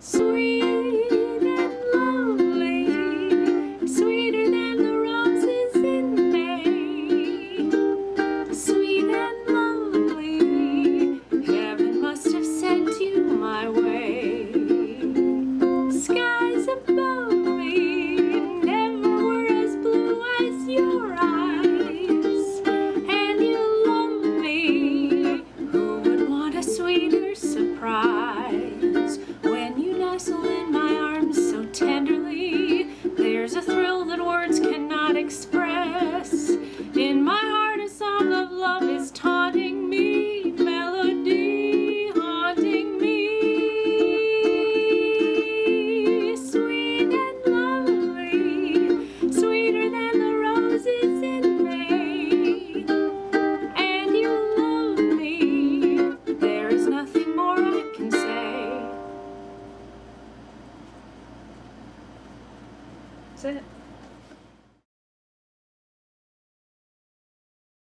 Sweet thrill that words cannot express. In my heart, a song of love is taunting me, melody haunting me. Sweet and lovely, sweeter than the roses in May. And you love me, there is nothing more I can say. That's it.